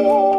Oh.